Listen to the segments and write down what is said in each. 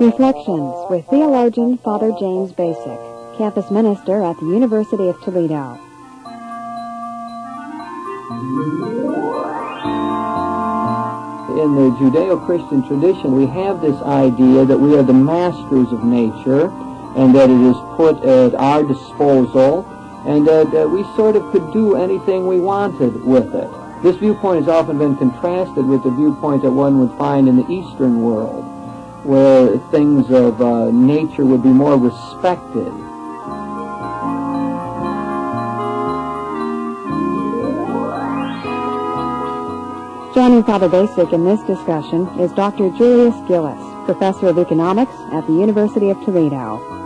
Reflections with theologian Father James Bacik, campus minister at the University of Toledo. In the Judeo-Christian tradition, we have this idea that we are the masters of nature and that it is put at our disposal and that uh, we sort of could do anything we wanted with it. This viewpoint has often been contrasted with the viewpoint that one would find in the Eastern world, where things of uh, nature would be more respected. Joining Father Bacik in this discussion is Dr. Julius Gillis, professor of economics at the University of Toledo.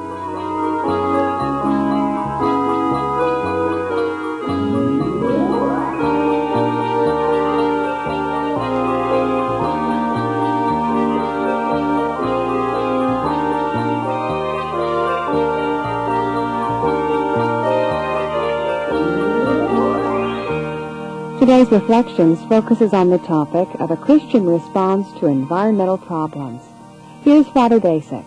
Today's Reflections focuses on the topic of a Christian response to environmental problems. Here's Father Bacik.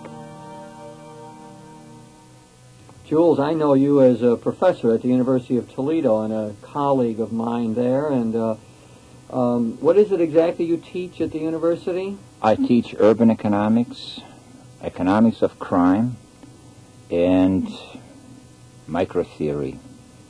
Jules, I know you as a professor at the University of Toledo and a colleague of mine there. And uh, um, what is it exactly you teach at the university? I teach urban economics, economics of crime, and microtheory.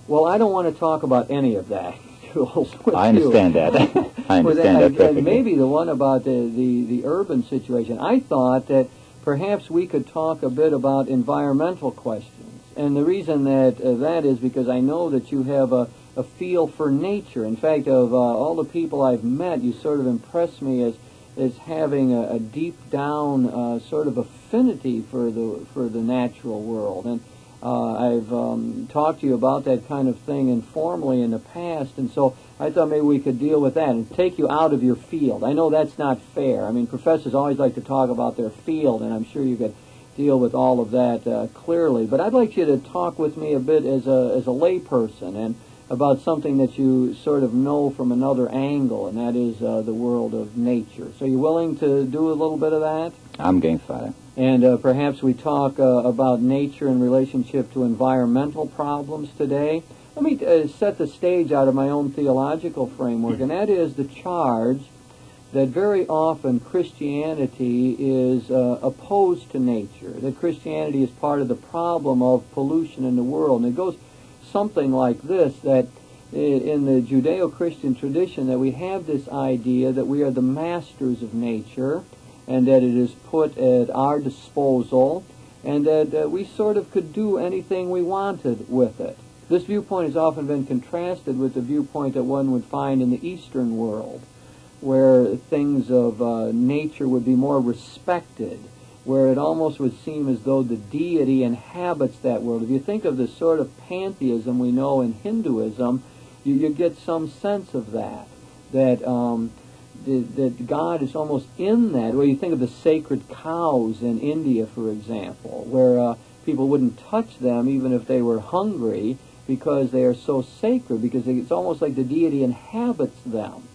Well, I don't want to talk about any of that. With I understand you. that. I understand that and- and maybe the one about the, the, the urban situation. I thought that perhaps we could talk a bit about environmental questions. And the reason that uh, that is because I know that you have a, a feel for nature. In fact, of uh, all the people I've met, you sort of impress me as as having a, a deep down uh, sort of affinity for the for the natural world. And uh, I've um, talked to you about that kind of thing informally in the past, and so I thought maybe we could deal with that and take you out of your field. I know that's not fair. I mean, professors always like to talk about their field, and I'm sure you could deal with all of that uh, clearly. But I'd like you to talk with me a bit as a as a layperson and about something that you sort of know from another angle, and that is uh, the world of nature. So, you willing to do a little bit of that? I'm game father. And uh, perhaps we talk uh, about nature in relationship to environmental problems today. Let me uh, set the stage out of my own theological framework, and that is the charge that very often Christianity is uh, opposed to nature, that Christianity is part of the problem of pollution in the world. And it goes something like this that in the Judeo-Christian tradition that we have this idea that we are the masters of nature and that it is put at our disposal and that uh, we sort of could do anything we wanted with it. This viewpoint has often been contrasted with the viewpoint that one would find in the Eastern world, where things of uh, nature would be more respected, where it almost would seem as though the deity inhabits that world. If you think of the sort of pantheism we know in Hinduism, you, you get some sense of that, that um, that, God is almost in that. Well, you think of the sacred cows in India, for example, where uh, people wouldn't touch them even if they were hungry because they are so sacred, because it's almost like the deity inhabits them.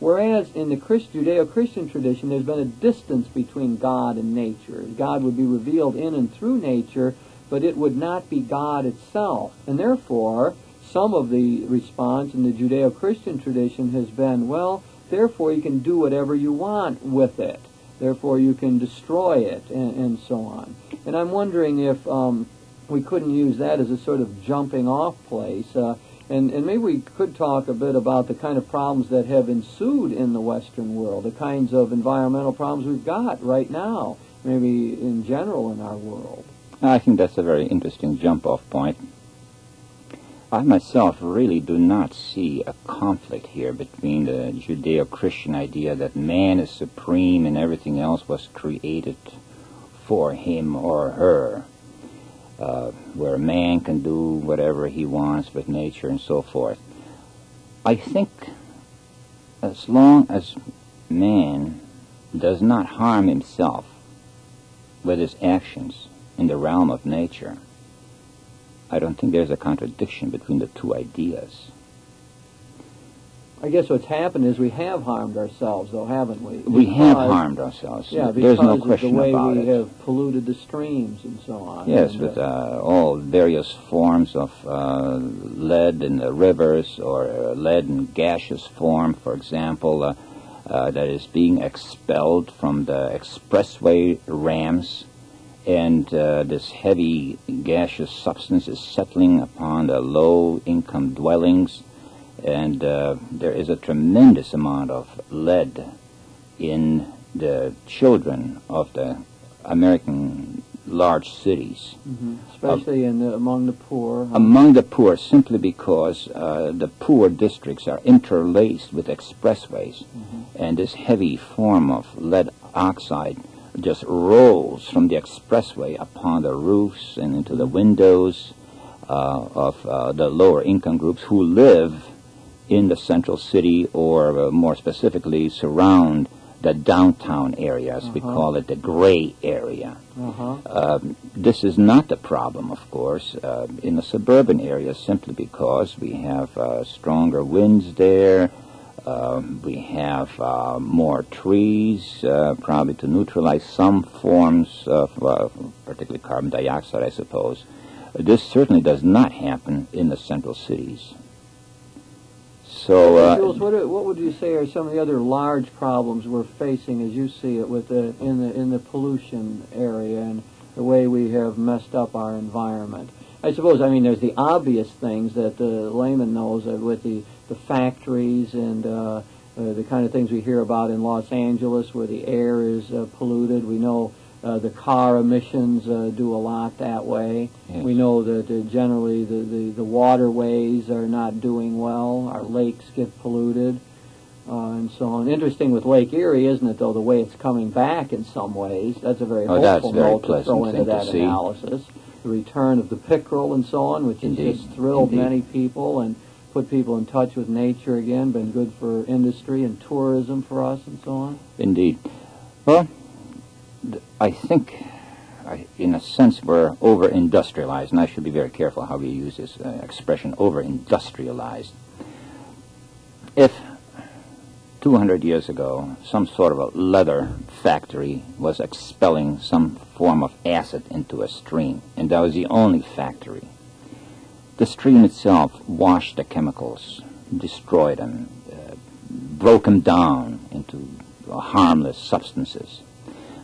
Whereas in the Christ, Judeo-Christian tradition, there's been a distance between God and nature. God would be revealed in and through nature, but it would not be God itself. And therefore, some of the response in the Judeo-Christian tradition has been, well, therefore you can do whatever you want with it. Therefore you can destroy it, and, and so on. And I'm wondering if um, we couldn't use that as a sort of jumping off place. Uh, and, and maybe we could talk a bit about the kind of problems that have ensued in the Western world, the kinds of environmental problems we've got right now, maybe in general in our world. I think that's a very interesting jump-off point. I myself really do not see a conflict here between the Judeo-Christian idea that man is supreme and everything else was created for him or her, uh, where man can do whatever he wants with nature and so forth. I think as long as man does not harm himself with his actions in the realm of nature, I don't think there's a contradiction between the two ideas. I guess what's happened is we have harmed ourselves, though, haven't we? We have harmed ourselves. Yeah, There's no because question of the way about we it. have polluted the streams and so on. Yes, And, with uh, uh, all various forms of uh, lead in the rivers or uh, lead in gaseous form, for example, uh, uh, that is being expelled from the expressway rams. And uh, this heavy gaseous substance is settling upon the low income dwellings. And uh, there is a tremendous amount of lead in the children of the American large cities. mhm, especially in the, among the poor. Among the poor, simply because uh, the poor districts are interlaced with expressways, and this heavy form of lead oxide just rolls from the expressway upon the roofs and into the windows uh, of uh, the lower income groups who live in the central city or uh, more specifically surround the downtown areas. We Uh-huh. call it the gray area. uh-huh. Um, this is not the problem, of course, uh, in the suburban areas simply because we have uh, stronger winds there. Um, we have uh, more trees, uh, probably to neutralize some forms of, uh, particularly carbon dioxide, I suppose. This certainly does not happen in the central cities. So, uh, Jules, what, what would you say are some of the other large problems we're facing as you see it with the in the in the pollution area and the way we have messed up our environment? I suppose I mean there's the obvious things that the layman knows with the the factories and uh, uh, the kind of things we hear about in Los Angeles where the air is uh, polluted. We know uh, the car emissions uh, do a lot that way. Yes. We know that uh, generally the, the, the waterways are not doing well. Our lakes get polluted uh, and so on. Interesting with Lake Erie, isn't it, though, the way it's coming back in some ways? That's a very Oh, hopeful very note to throw into that see. analysis. The return of the pickerel and so on, which Indeed, has just thrilled indeed. many people and put people in touch with nature again, been good for industry and tourism for us and so on. Indeed. Well, I think, I, in a sense, we're over-industrialized, and I should be very careful how we use this uh, expression, over-industrialized. If 200 years ago, some sort of a leather factory was expelling some form of acid into a stream, and that was the only factory, the stream itself washed the chemicals, destroyed them, uh, broke them down into harmless substances.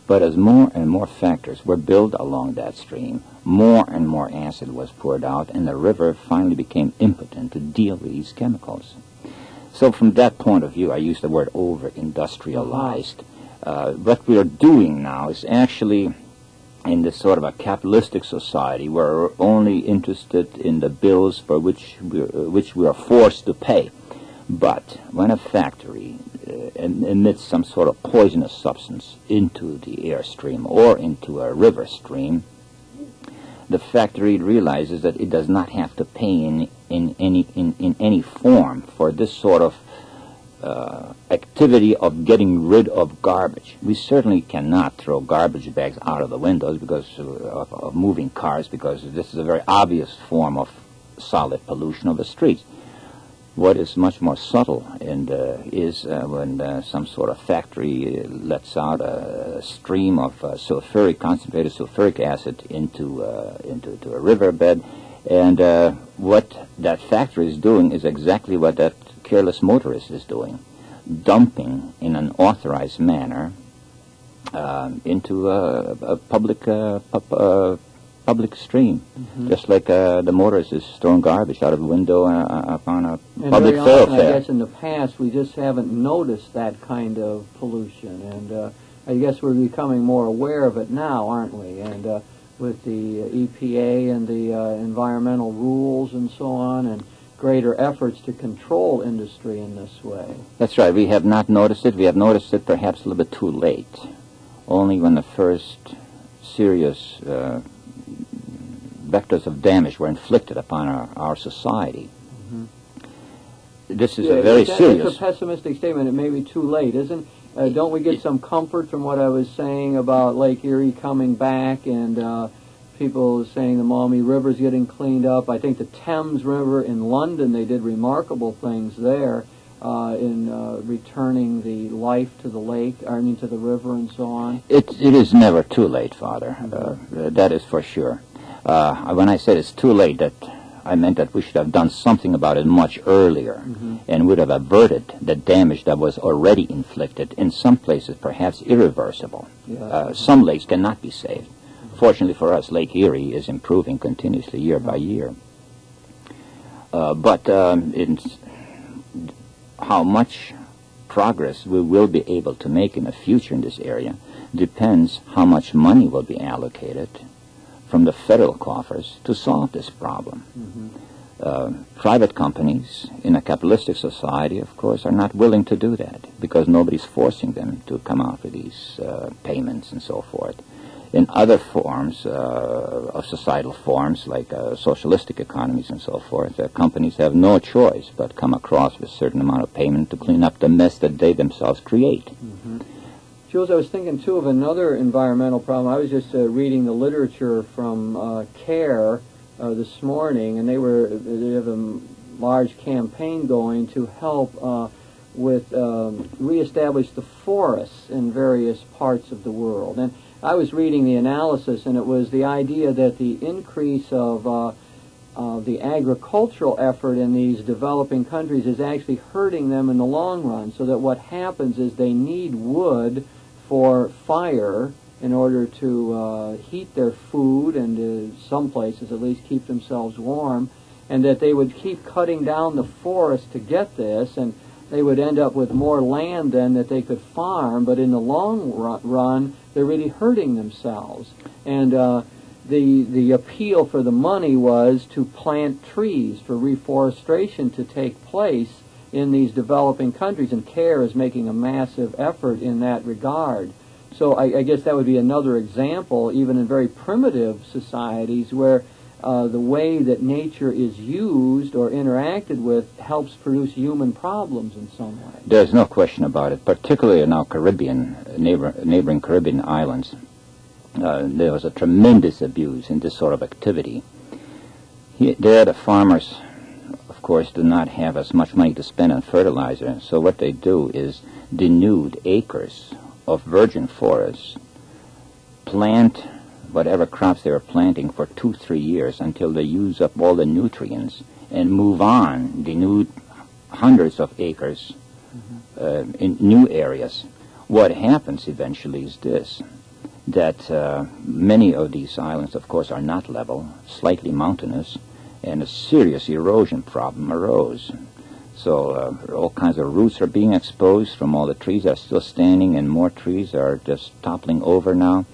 But as more and more factors were built along that stream, more and more acid was poured out, and the river finally became impotent to deal with these chemicals. So, from that point of view, I use the word over-industrialized. Uh, what we are doing now is actually in this sort of a capitalistic society where we're only interested in the bills for which we uh, which we are forced to pay. But when a factory uh, emits some sort of poisonous substance into the airstream or into a river stream, the factory realizes that it does not have to pay in, in any in, in any form for this sort of uh, activity of getting rid of garbage. We certainly cannot throw garbage bags out of the windows because of, of moving cars, because this is a very obvious form of solid pollution of the streets. What is much more subtle and uh, is uh, when uh, some sort of factory lets out a stream of uh, sulfuric concentrated sulfuric acid into uh, into to a riverbed, and uh, what that factory is doing is exactly what that careless motorist is doing, dumping in an authorized manner um, into a, a public uh, pub, uh, public stream, just like uh, the motorist is throwing garbage out of a window uh, upon a And public very often, I guess, in the past, we just haven't noticed that kind of pollution, and uh, I guess we're becoming more aware of it now, aren't we? And uh, with the uh, EPA and the uh, environmental rules and so on, and greater efforts to control industry in this way. That's right. We have not noticed it. We have noticed it perhaps a little bit too late. Only when the first serious uh, vectors of damage were inflicted upon our, our society. This is Yeah, a very that- serious. It's a pessimistic statement. It may be too late, isn't? Uh, don't we get some comfort from what I was saying about Lake Erie coming back and uh, people saying the Maumee River is getting cleaned up? I think the Thames River in London, they did remarkable things there. uh, in uh, returning the life to the lake, I mean to the river and so on? It, it is never too late, Father. Uh, that is for sure. Uh, when I said it's too late, that I meant that we should have done something about it much earlier Mm-hmm. and would have averted the damage that was already inflicted, in some places perhaps irreversible. Yeah. Uh, some lakes cannot be saved. Fortunately for us, Lake Erie is improving continuously year by year. Uh, but um, how much progress we will be able to make in the future in this area depends how much money will be allocated from the federal coffers to solve this problem. Uh, private companies in a capitalistic society, of course, are not willing to do that because nobody's forcing them to come out with these uh, payments and so forth. In other forms uh, of societal forms, like uh, socialistic economies and so forth, uh, companies have no choice but come across with a certain amount of payment to clean up the mess that they themselves create. Jules, I was thinking too of another environmental problem. I was just uh, reading the literature from uh, CARE uh, this morning, and they were they have a large campaign going to help with um, reestablish the forests in various parts of the world. And I was reading the analysis, and it was the idea that the increase of uh, uh, the agricultural effort in these developing countries is actually hurting them in the long run. So that what happens is they need wood for fire in order to uh, heat their food and to some places at least keep themselves warm, and that they would keep cutting down the forest to get this, and they would end up with more land then that they could farm, but in the long run, they're really hurting themselves. And uh, the the appeal for the money was to plant trees for reforestation to take place in these developing countries, and CARE is making a massive effort in that regard. So I, I guess that would be another example, even in very primitive societies, where uh, the way that nature is used or interacted with helps produce human problems in some way. There's no question about it, particularly in our Caribbean, neighbor, neighboring Caribbean islands. Uh, there was a tremendous abuse in this sort of activity. He, there, the farmers, of course, do not have as much money to spend on fertilizer, so what they do is denude acres of virgin forests, plant whatever crops they were planting for two, three years until they use up all the nutrients, and move on, denude hundreds of acres uh, in new areas. What happens eventually is this that uh, many of these islands, of course, are not level, slightly mountainous, and a serious erosion problem arose. So uh, all kinds of roots are being exposed from all the trees that are still standing, and more trees are just toppling over now.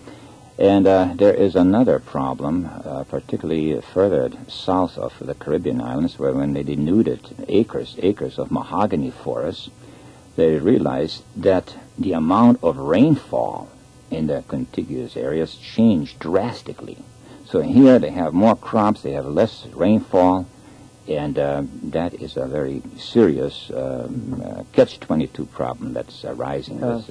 And uh, there is another problem, uh, particularly further south of the Caribbean islands, where when they denuded acres, acres of mahogany forests, they realized that the amount of rainfall in the contiguous areas changed drastically. So here they have more crops, they have less rainfall, and uh, that is a very serious um, uh, catch-22 problem that's arising. Uh, as,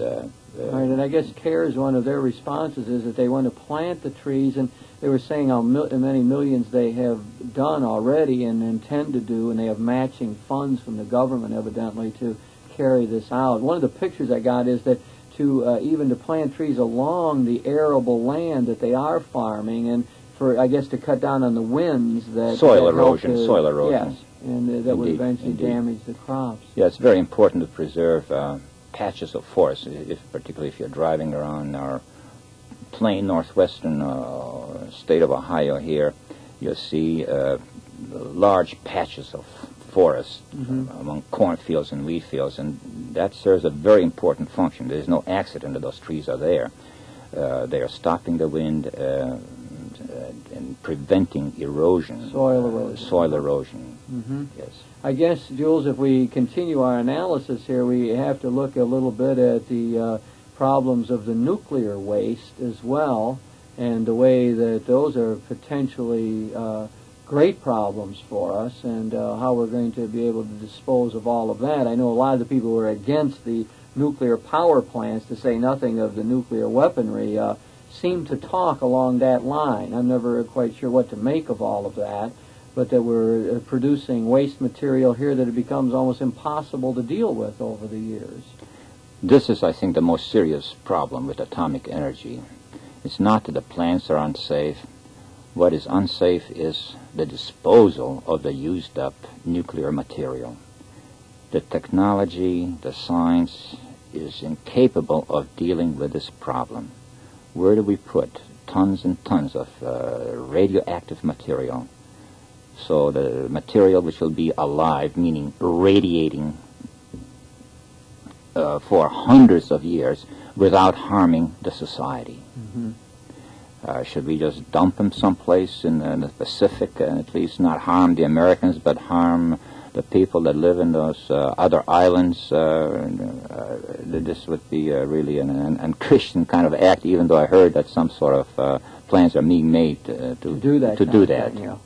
Right, and I guess CARE is one of their responses is that they want to plant the trees, and they were saying how mil- many millions they have done already and intend to do, and they have matching funds from the government evidently to carry this out. One of the pictures I got is that to uh, even to plant trees along the arable land that they are farming, and for I guess to cut down on the winds that Soil that erosion, to- soil erosion. Yes, and uh, that would eventually indeed. damage the crops. Yeah, it's very important to preserve uh, patches of forest, if, particularly if you're driving around our plain northwestern uh, state of Ohio here. You'll see uh, large patches of forest uh, among cornfields and wheat fields, and that serves a very important function. There's no accident that those trees are there. Uh, they are stopping the wind uh, and, and preventing erosion. Soil erosion. soil erosion. Mm-hmm. Yes. I guess, Jules, if we continue our analysis here, we have to look a little bit at the uh, problems of the nuclear waste as well, and the way that those are potentially uh, great problems for us, and uh, how we're going to be able to dispose of all of that. I know a lot of the people who are against the nuclear power plants, to say nothing of the nuclear weaponry, uh, seem to talk along that line. I'm never quite sure what to make of all of that. But that we're uh, producing waste material here that it becomes almost impossible to deal with over the years. This is, I think, the most serious problem with atomic energy. It's not that the plants are unsafe. What is unsafe is the disposal of the used up nuclear material. The technology, the science is incapable of dealing with this problem. Where do we put tons and tons of uh, radioactive material? So the material which will be alive, meaning radiating uh, for hundreds of years without harming the society. Mm-hmm. Uh, should we just dump them someplace in, in the Pacific and at least not harm the Americans, but harm the people that live in those uh, other islands? Uh, uh this would be uh, really an, an, an, Christian kind of act, even though I heard that some sort of uh, plans are being made to, to do that. To do that. Thing, yeah.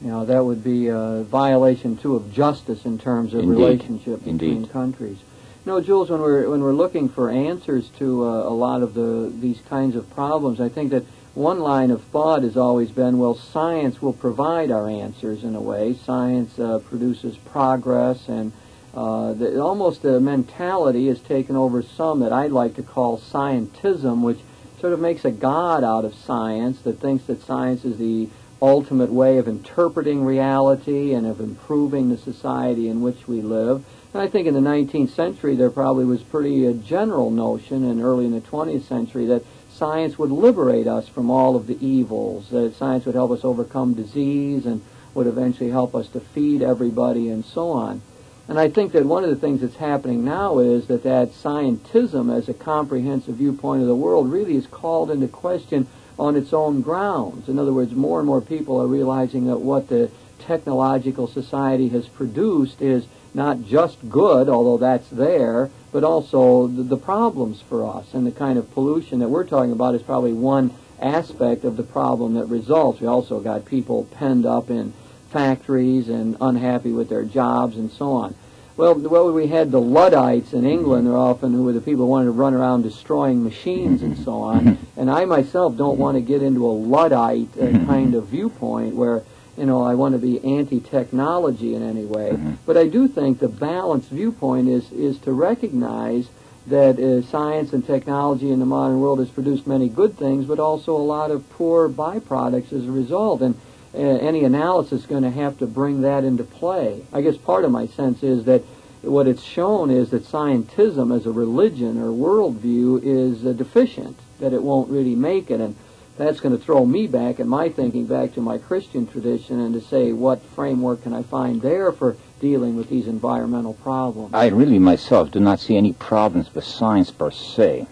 You know, that would be a violation, too, of justice in terms of Indeed. relationship between Indeed. countries. No, Jules, when we're when we're looking for answers to uh, a lot of the these kinds of problems, I think that one line of thought has always been, well, science will provide our answers in a way. Science uh, produces progress, and uh, the, almost a mentality has taken over some that I'd like to call scientism, which sort of makes a god out of science that thinks that science is the ultimate way of interpreting reality and of improving the society in which we live. And I think in the 19th century there probably was pretty a general notion, and early in the 20th century, that science would liberate us from all of the evils, that science would help us overcome disease and would eventually help us to feed everybody and so on. And I think that one of the things that's happening now is that that scientism as a comprehensive viewpoint of the world really is called into question on its own grounds. In other words, more and more people are realizing that what the technological society has produced is not just good, although that's there, but also the, the, problems for us and the kind of pollution that we're talking about is probably one aspect of the problem that results. We also got people penned up in factories and unhappy with their jobs and so on. Well, well, we had the Luddites in England, are often who were the people who wanted to run around destroying machines and so on. And I myself don't want to get into a Luddite uh, kind of viewpoint where you know, I want to be anti-technology in any way. Mm-hmm. But I do think the balanced viewpoint is, is to recognize that uh, science and technology in the modern world has produced many good things, but also a lot of poor byproducts as a result. And uh, any analysis is going to have to bring that into play. I guess part of my sense is that what it's shown is that scientism as a religion or worldview is uh, deficient, that it won't really make it. And that's going to throw me back and my thinking back to my Christian tradition and to say what framework can I find there for dealing with these environmental problems. I really myself do not see any problems with science per se.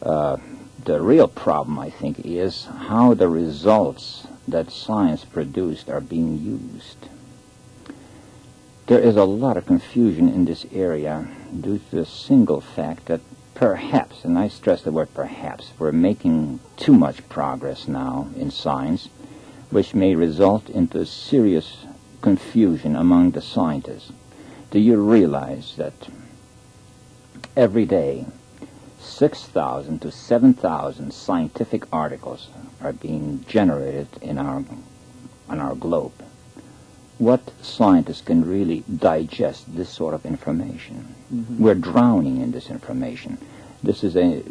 Uh, the real problem, I think, is how the results that science produced are being used. There is a lot of confusion in this area due to the single fact that perhaps, and I stress the word perhaps, we're making too much progress now in science, which may result into serious confusion among the scientists. Do you realize that every day 6,000 to 7,000 scientific articles are being generated in our, on our globe? What scientists can really digest this sort of information? Mm-hmm. We're drowning in this information. This is a,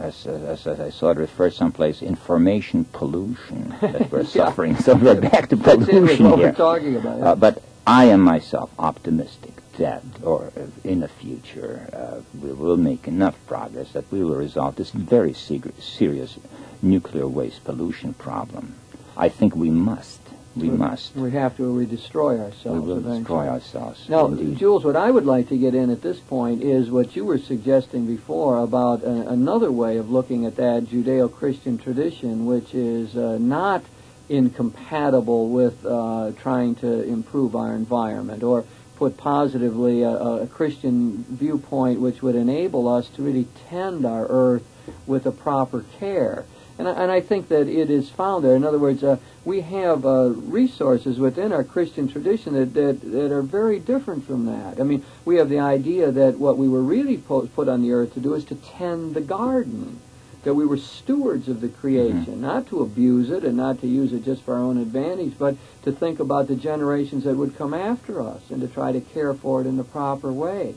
as, as, as I saw it referred someplace, information pollution that we're yeah. suffering. So we're back to pollution here. we're talking about. Uh, but I am myself optimistic that, or uh, in the future, uh, we will make enough progress that we will resolve this very serious nuclear waste pollution problem. I think we must we must. We have to, or we destroy ourselves. We will eventually. destroy ourselves. Now, indeed. Jules, what I would like to get in at this point is what you were suggesting before about a, another way of looking at that Judeo-Christian tradition, which is uh, not incompatible with uh, trying to improve our environment, or put positively, a, a Christian viewpoint which would enable us to really tend our earth with a proper care. And I, and I think that it is found there. In other words, uh, we have uh, resources within our Christian tradition that, that, that are very different from that. I mean, we have the idea that what we were really put on the earth to do is to tend the garden, that we were stewards of the creation, mm-hmm. not to abuse it and not to use it just for our own advantage, but to think about the generations that would come after us and to try to care for it in the proper way.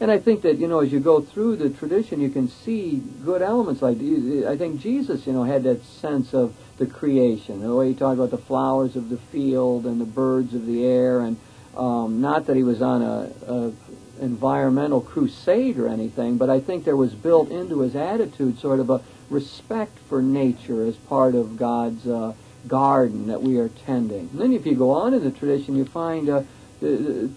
And I think that, you know, as you go through the tradition, you can see good elements. Like, I think Jesus, you know, had that sense of the creation, the way he talked about the flowers of the field and the birds of the air, and um, not that he was on a, a environmental crusade or anything, but I think there was built into his attitude sort of a respect for nature as part of God's uh, garden that we are tending. And then if you go on in the tradition, you find uh,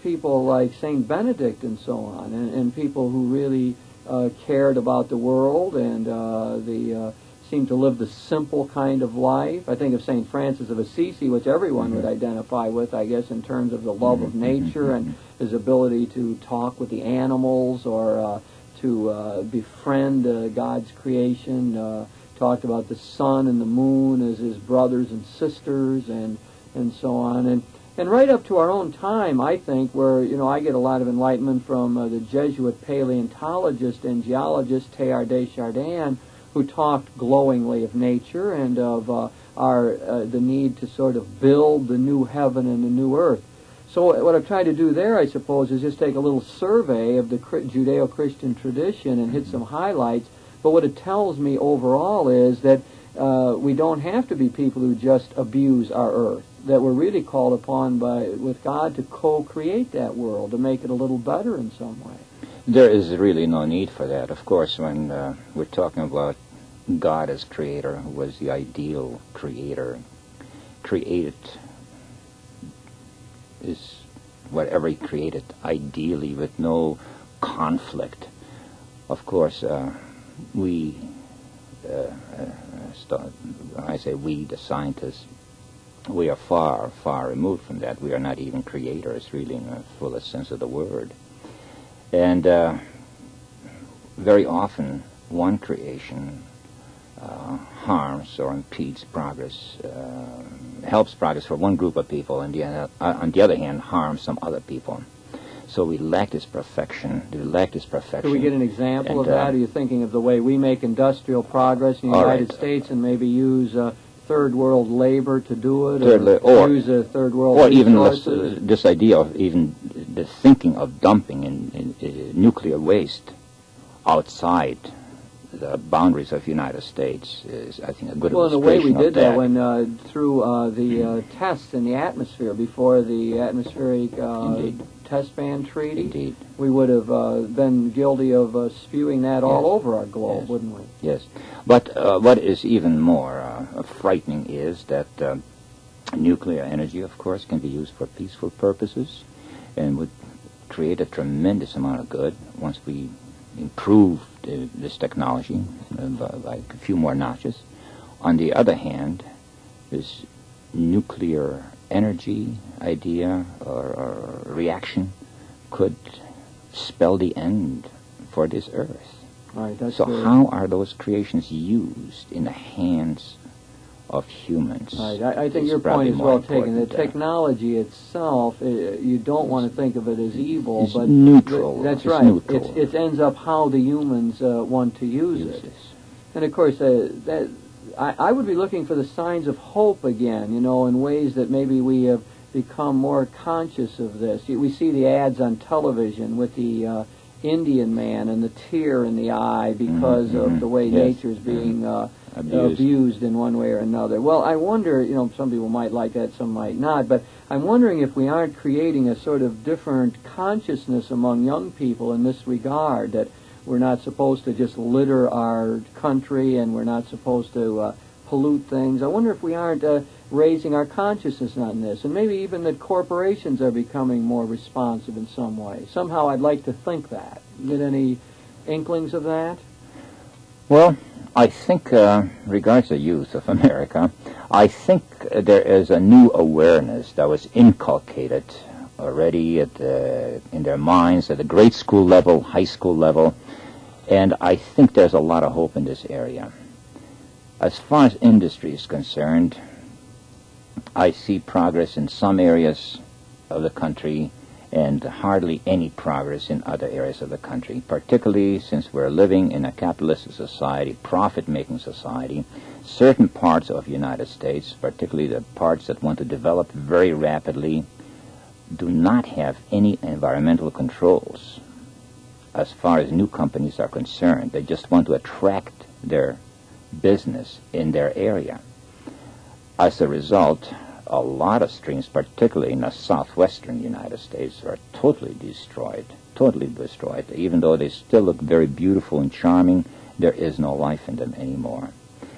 people like Saint Benedict and so on, and, and people who really uh, cared about the world and uh, the seemed to live the simple kind of life. I think of Saint Francis of Assisi, which everyone mm-hmm. would identify with, I guess, in terms of the love mm-hmm. of nature and mm-hmm. his ability to talk with the animals or uh, to uh, befriend uh, God's creation. Uh, talked about the sun and the moon as his brothers and sisters, and and so on. And and right up to our own time, I think, where you know I get a lot of enlightenment from uh, the Jesuit paleontologist and geologist Teilhard de Chardin, who talked glowingly of nature and of uh, our uh, the need to sort of build the new heaven and the new earth. So what I've tried to do there, I suppose, is just take a little survey of the Judeo-Christian tradition and hit some highlights. But what it tells me overall is that uh, we don't have to be people who just abuse our earth that we're really called upon by with God to co-create that world to make it a little better in some way. There is really no need for that. Of course, when uh, we're talking about God as creator, who was the ideal creator, created is whatever he created ideally with no conflict. Of course, uh, we, uh, uh I say we, the scientists, we are far, far removed from that. We are not even creators, really, in the fullest sense of the word. And uh, very often, one creation uh, harms or impedes progress, uh, helps progress for one group of people, and the, uh, on the other hand, harms some other people. So we lack this perfection. We lack this perfection. Can we get an example and, of that? Uh, Are you thinking of the way we make industrial progress in the United right. States and maybe use uh, third world labor to do it, or, or use a third world or even this, uh, this, idea of even the thinking of dumping in, in, in, nuclear waste outside the boundaries of the United States is, I think, a good well, illustration Well, in a way, we did that, that when uh, through uh, the uh, tests in the atmosphere before the atmospheric uh, test ban treaty. Indeed. We would have uh, been guilty of uh, spewing that yes. all over our globe, yes. wouldn't we? Yes. But uh, what is even more uh, frightening is that uh, nuclear energy, of course, can be used for peaceful purposes and would create a tremendous amount of good once we improve uh, this technology uh, like a few more notches. On the other hand, this nuclear energy idea or, or reaction could spell the end for this earth. Right, so how are those creations used in the hands of humans? Right. I, I think your point is well taken. The technology itself, uh, you don't want to think of it as evil, it's but neutral. that's it's right. Neutral. It ends up how the humans uh, want to use, use it. And of course, uh, that I, I would be looking for the signs of hope again, you know, in ways that maybe we have become more conscious of this. We see the ads on television with the uh, Indian man and the tear in the eye because mm-hmm. of the way yes. nature is being mm-hmm. Abused. abused in one way or another. Well, I wonder, you know, some people might like that, some might not, but I'm wondering if we aren't creating a sort of different consciousness among young people in this regard that we're not supposed to just litter our country and we're not supposed to uh, pollute things. I wonder if we aren't uh, raising our consciousness on this, and maybe even that corporations are becoming more responsive in some way. Somehow I'd like to think that. Get any inklings of that? Well, I think, uh, regards the youth of America, I think there is a new awareness that was inculcated already at the, in their minds at the grade school level, high school level, and I think there's a lot of hope in this area. As far as industry is concerned, I see progress in some areas of the country and hardly any progress in other areas of the country, particularly since we're living in a capitalistic society, profit-making society. Certain parts of the United States, particularly the parts that want to develop very rapidly, do not have any environmental controls as far as new companies are concerned. They just want to attract their business in their area. As a result, a lot of streams, particularly in the southwestern United States, are totally destroyed, totally destroyed. Even though they still look very beautiful and charming, there is no life in them anymore.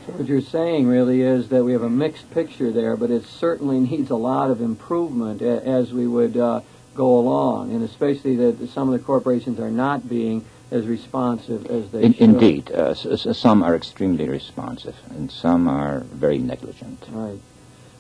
So what you're saying really is that we have a mixed picture there, but it certainly needs a lot of improvement as we would uh, go along, and especially that some of the corporations are not being as responsive as they in, should. Indeed, uh, some are extremely responsive, and some are very negligent. Right.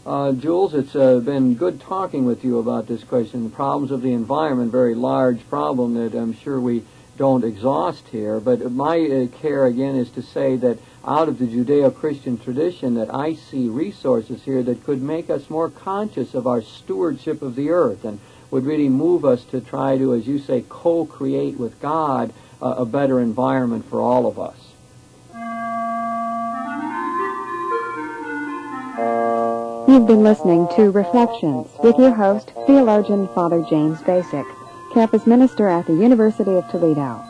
Uh, Jules, it's uh, been good talking with you about this question. The problems of the environment, very large problem that I'm sure we don't exhaust here. But my uh, care again is to say that out of the Judeo-Christian tradition that I see resources here that could make us more conscious of our stewardship of the earth and would really move us to try to, as you say, co-create with God uh, a better environment for all of us. You've been listening to Reflections with your host, theologian Father James Bacik, campus minister at the University of Toledo.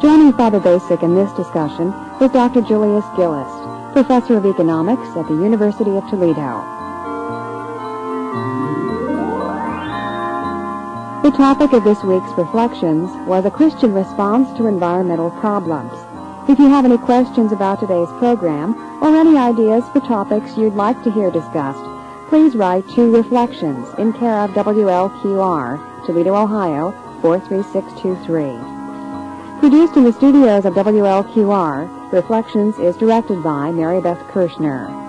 Joining Father Bacik in this discussion is Dr. Julius Gillist, professor of economics at the University of Toledo. The topic of this week's reflections was a Christian response to environmental problems. If you have any questions about today's program or any ideas for topics you'd like to hear discussed, please write to Reflections in care of WLQR, Toledo, Ohio 43623. Produced in the studios of WLQR, Reflections is directed by Mary Beth Kirchner.